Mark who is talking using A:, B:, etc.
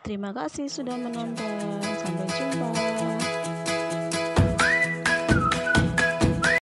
A: Terima kasih sudah menonton. Sampai jumpa.